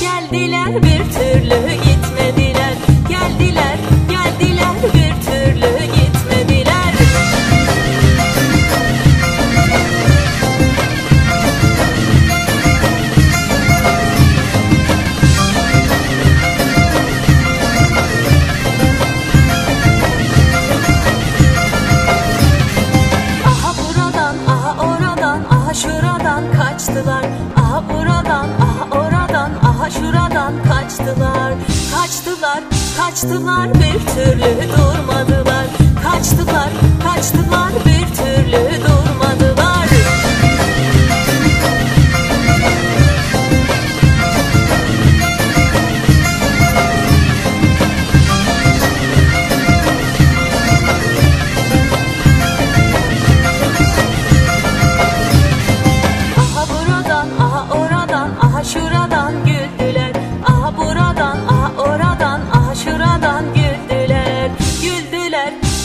Geldiler bir türlü gitmediler Geldiler geldiler bir türlü gitmediler Aha buradan, aha oradan, aha şuradan kaçtılar. Aha buradan, kaçtılar. Kaçtılar, kaçtılar bir türlü durmadılar.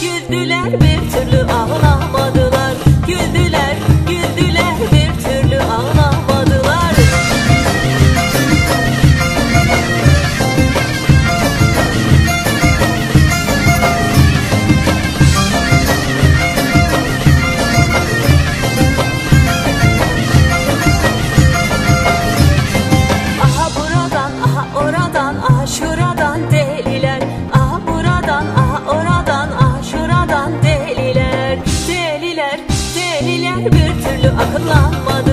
Güldüler, bir türlü ağlamadılar. Türlü